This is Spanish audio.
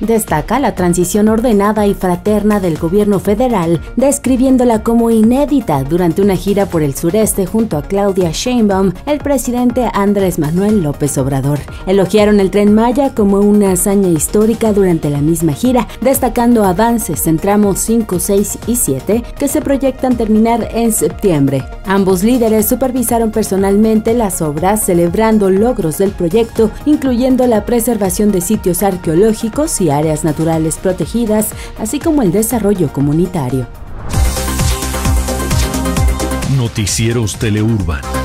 Destaca la transición ordenada y fraterna del gobierno federal, describiéndola como inédita durante una gira por el sureste junto a Claudia Sheinbaum, el presidente Andrés Manuel López Obrador. Elogiaron el tren Maya como una hazaña histórica durante la misma gira, destacando avances en tramos 5, 6 y 7 que se proyectan terminar en septiembre. Ambos líderes supervisaron personalmente las obras celebrando logros del proyecto, incluyendo la preservación de sitios arqueológicos y áreas naturales protegidas, así como el desarrollo comunitario. Noticieros Teleurban.